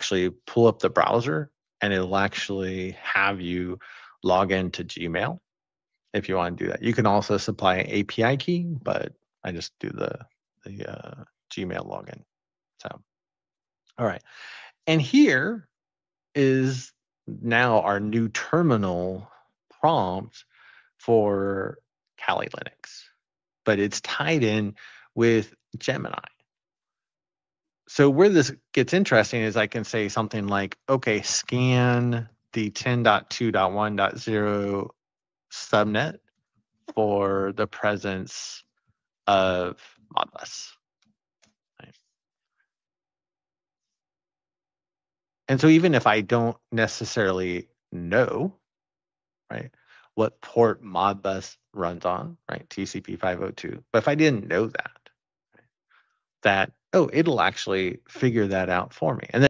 actually pull up the browser and it'll actually have you log into Gmail if you want to do that. You can also supply an API key, but I just do the the uh, Gmail login. So, all right, and here is now our new terminal prompt for Kali Linux, but it's tied in with Gemini. So where this gets interesting is I can say something like, okay, scan the 10.2.1.0 subnet for the presence of Modbus. Right. And so even if I don't necessarily know, right, what port Modbus runs on, right, TCP 502, but if I didn't know that, that, oh, it'll actually figure that out for me. And then